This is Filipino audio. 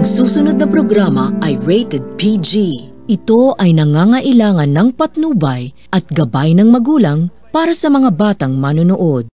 Ang susunod na programa ay rated PG. Ito ay nangangailangan ng patnubay at gabay ng magulang para sa mga batang manonood.